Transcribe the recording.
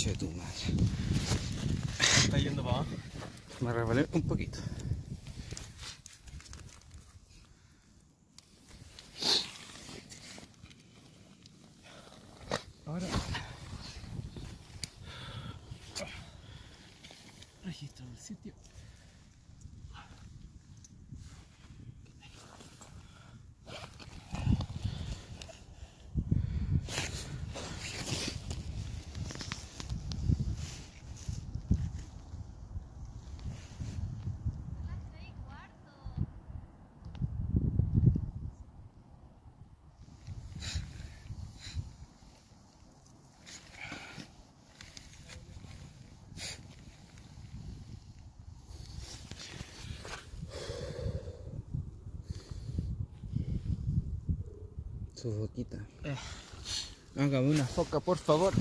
Conche tu madre. ¿Está yendo para abajo? Me resbalé un poquito. Ahora. Registro del sitio. Su boquita. Eh. Hágame una foca, por favor.